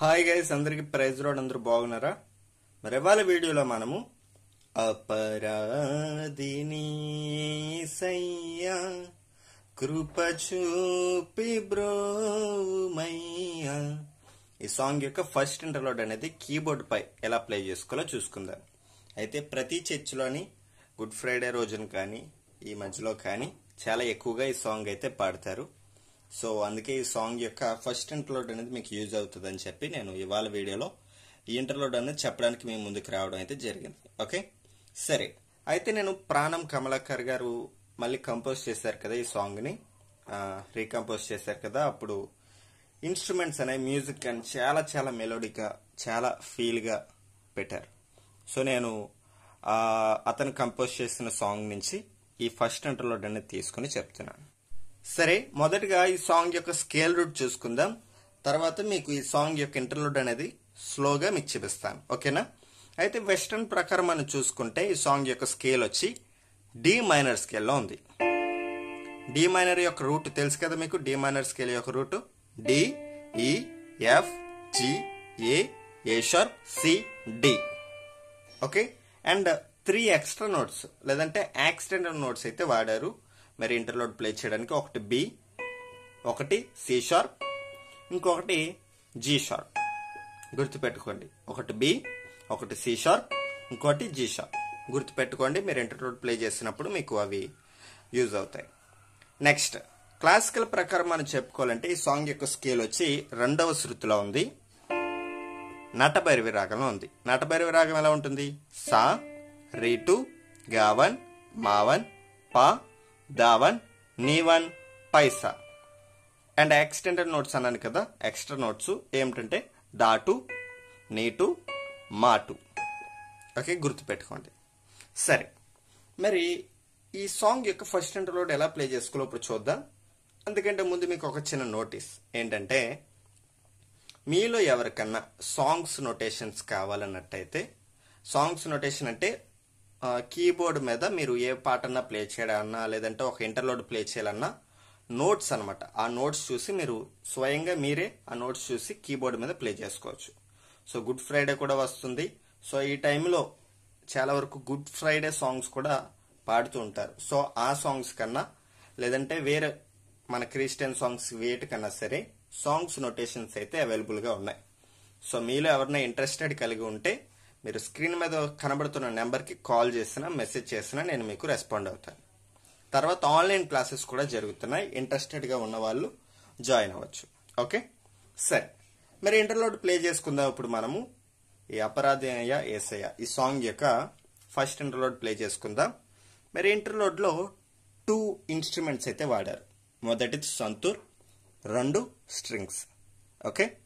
Hi guys అందరికి ప్రైజ్ రోడ్ అందరూ బాగున్నారా? మరి ఇవాళ వీడియోలో మనము అపరాధిని సయ్యా కృప చూపి బ్రోమయ్యా. ఈ సాంగ్ యొక్క ఫస్ట్ ఇంటర్లోడ్ అనేది కీబోర్డ్ పై ఎలా ప్లే చేసుకోవాలో చూసుకుందాం. అయితే ప్రతి చర్చిలోని గుడ్ ఫ్రైడే రోజున కానీ ఈ మధ్యలో కానీ చాలా ఎక్కువగా ఈ సాంగ్ అయితే పాడతారు. సో అందుకే ఈ సాంగ్ యొక్క ఫస్ట్ ఇంటర్లోడ్ అనేది మీకు యూజ్ అవుతుంది అని చెప్పి నేను ఇవాళ వీడియోలో ఈ ఇంటర్లోడ్ అనేది చెప్పడానికి మేము ముందుకు రావడం అయితే జరిగింది. ఓకే? సరే. అయితే నేను ప్రాణం కమలాకర్ గారు మళ్ళీ కంపోజ్ చేశారు కదా ఈ సాంగ్ని రీకంపోజ్ చేశారు కదా. అప్పుడు ఇన్స్ట్రుమెంట్స్ అనే మ్యూజిక్ అని చాలా చాలా మెలోడీగా చాలా ఫీల్గా పెట్టారు. సో నేను అతను కంపోజ్ చేసిన సాంగ్ నుంచి ఈ ఫస్ట్ ఇంటర్లోడ్ అనేది తీసుకుని చెప్తున్నాను. సరే మొదటగా ఈ సాంగ్ యొక్క స్కేల్ రూట్ చూసుకుందాం. తర్వాత మీకు ఈ సాంగ్ యొక్క ఇంటర్లూడ్ అనేది స్లోగా మీకు చూపిస్తాను. ఓకేనా? అయితే వెస్ట్రన్ ప్రకారం మనం చూసుకుంటే ఈ సాంగ్ యొక్క స్కేల్ వచ్చి డి మైనర్ స్కేల్లో ఉంది. డి మైనర్ యొక్క రూట్ తెలుసు కదా మీకు? డి మైనర్ స్కేల్ యొక్క root. D E F G A A sharp C D okay? And three extra notes లేదంటే యాక్సిడెంటల్ నోట్స్ అయితే వాడారు. మరి ఇంటర్లోడ్ ప్లే చేయడానికి ఒకటి బి ఒకటి సి షార్ప్ ఇంకొకటి జీ షార్ప్ గుర్తుపెట్టుకోండి. ఒకటి బి ఒకటి సి షార్ప్ ఇంకోటి జీ షార్ప్ గుర్తుపెట్టుకోండి మీరు ఇంటర్లోడ్ ప్లే చేసినప్పుడు మీకు అవి యూజ్ అవుతాయి. నెక్స్ట్ క్లాసికల్ ప్రకారం మనం చెప్పుకోవాలంటే ఈ సాంగ్ యొక్క స్కేల్ వచ్చి రెండవ శృతిలో ఉంది. నటభైరవి రాగంలో ఉంది. నటభైరవి రాగం ఎలా ఉంటుంది? సా రీటు గావన్ మావన్ పా దావన్ నీవన్ పైసా. అండ్ ఎక్స్టెండెడ్ నోట్స్ అన్నాను కదా ఎక్స్ట్రా నోట్స్ ఏమిటంటే దాటు నీటు మాటు. ఓకే గుర్తుపెట్టుకోండి. సరే మరి ఈ సాంగ్ యొక్క ఫస్ట్ ఇంటర్లోడ్ ఎలా ప్లే చేసుకోవాలో ఇప్పుడు చూద్దాం. అందుకంటే ముందు మీకు ఒక చిన్న నోటీస్. ఏంటంటే మీలో ఎవరికన్నా సాంగ్స్ నోటేషన్స్ కావాలన్నట్టయితే సాంగ్స్ నోటేషన్ అంటే కీబోర్డ్ మీద మీరు ఏ పాటన్నా ప్లే చేయాలన్నా లేదంటే ఒక ఇంటర్లోడ్ ప్లే చేయాలన్నా నోట్స్ అనమాట ఆ నోట్స్ చూసి మీరు స్వయంగా మీరే ఆ నోట్స్ చూసి కీబోర్డ్ మీద ప్లే చేసుకోవచ్చు. సో గుడ్ ఫ్రైడే కూడా వస్తుంది. సో ఈ టైంలో చాలా వరకు గుడ్ ఫ్రైడే సాంగ్స్ కూడా పాడుతూ ఉంటారు. సో ఆ సాంగ్స్ కన్నా లేదంటే వేరే మన క్రిస్టియన్ సాంగ్స్ వేటికన్నా సరే సాంగ్స్ నోటేషన్స్ అయితే అవైలబుల్గా ఉన్నాయి. సో మీలో ఎవరైనా ఇంట్రెస్టెడ్ కలిగి ఉంటే మీరు స్క్రీన్ మీద కనబడుతున్న నెంబర్కి కాల్ చేసినా మెసేజ్ చేసినా నేను మీకు రెస్పాండ్ అవుతాను. తర్వాత ఆన్లైన్ క్లాసెస్ కూడా జరుగుతున్నాయి. ఇంట్రెస్టెడ్గా ఉన్న వాళ్ళు జాయిన్ అవ్వచ్చు. ఓకే? సరే. మరి ఇంటర్లోడ్ ప్లే చేసుకుందాం ఇప్పుడు మనము. ఈ అపరాధయ్య ఏసయ్య. ఈ సాంగ్ యొక్క ఫస్ట్ ఇంటర్లోడ్ ప్లే చేసుకుందాం. మరి ఇంటర్లోడ్లో టూ ఇన్స్ట్రుమెంట్స్ అయితే వాడారు. మొదటిది సంతూర్ రెండు స్ట్రింగ్స్. ఓకే?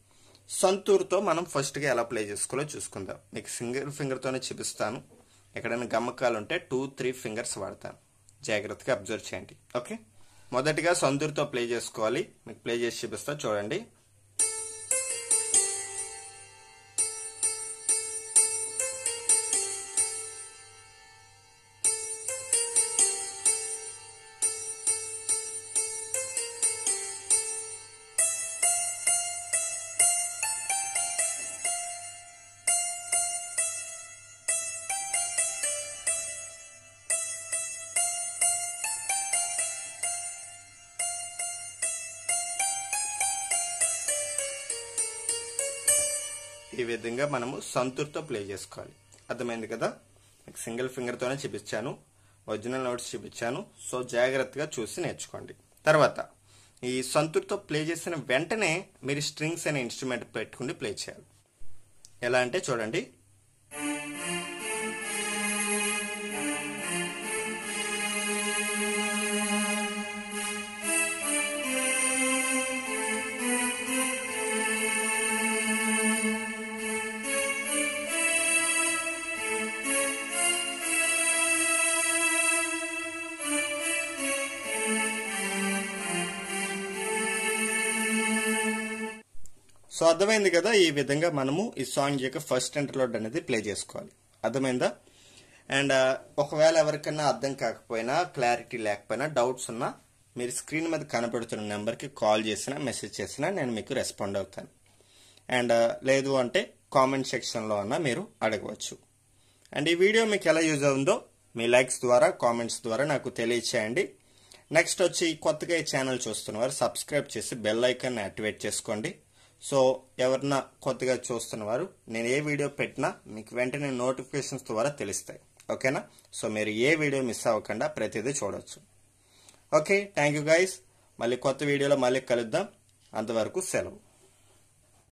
సంతూర్తో మనం ఫస్ట్గా ఎలా ప్లే చేసుకోవాలో చూసుకుందాం. మీకు సింగిల్ ఫింగర్తోనే చూపిస్తాను. ఎక్కడైనా గమ్మకాలు ఉంటే టూ త్రీ ఫింగర్స్ వాడతాను. జాగ్రత్తగా అబ్జర్వ్ చేయండి. ఓకే? మొదటిగా సంతూర్తో ప్లే చేసుకోవాలి. మీకు ప్లే చేసి చూపిస్తా. చూడండి. ఈ విధంగా మనము సంతూర్తో ప్లే చేసుకోవాలి. అర్థమైంది కదా? మీకు సింగిల్ ఫింగర్తోనే చూపించాను. ఒరిజినల్ నోట్స్ చూపించాను. సో జాగ్రత్తగా చూసి నేర్చుకోండి. తర్వాత ఈ సంతూర్తో ప్లే చేసిన వెంటనే మీరు స్ట్రింగ్స్ అనే ఇన్స్ట్రుమెంట్ పెట్టుకుని ప్లే చేయాలి. ఎలా అంటే చూడండి. సో అర్థమైంది కదా ఈ విధంగా మనము ఈ సాంగ్ యొక్క ఫస్ట్ ఇంటర్లోడ్ అనేది ప్లే చేసుకోవాలి. అర్థమైందా? అండ్ uh, ఒకవేళ ఎవరికైనా అర్థం కాకపోయినా క్లారిటీ లేకపోయినా డౌట్స్ ఉన్నా మీరు స్క్రీన్ మీద కనబడుతున్న నెంబర్కి కాల్ చేసినా మెసేజ్ చేసినా నేను మీకు రెస్పాండ్ అవుతాను. అండ్ uh, లేదు అంటే కామెంట్ సెక్షన్లో అన్నా మీరు అడగవచ్చు. అండ్ ఈ వీడియో మీకు ఎలా యూజ్ అవుందో మీ లైక్స్ ద్వారా కామెంట్స్ ద్వారా నాకు తెలియచేయండి. నెక్స్ట్ వచ్చి కొత్తగా ఈ ఛానల్ చూస్తున్నవారు సబ్స్క్రైబ్ చేసి బెల్ ఐకాన్ యాక్టివేట్ చేసుకోండి. సో ఎవరన్నా కొత్తగా చూస్తున్నవారు నేను ఏ వీడియో పెట్టినా మీకు వెంటనే నోటిఫికేషన్స్ ద్వారా తెలుస్తాయి. ఓకేనా? సో మీరు ఏ వీడియో మిస్ అవ్వకుండా ప్రతిదీ చూడవచ్చు ఓకే థ్యాంక్ యూ గైస్. మళ్ళీ కొత్త వీడియోలో మళ్ళీ కలుద్దాం. అంతవరకు సెలవు.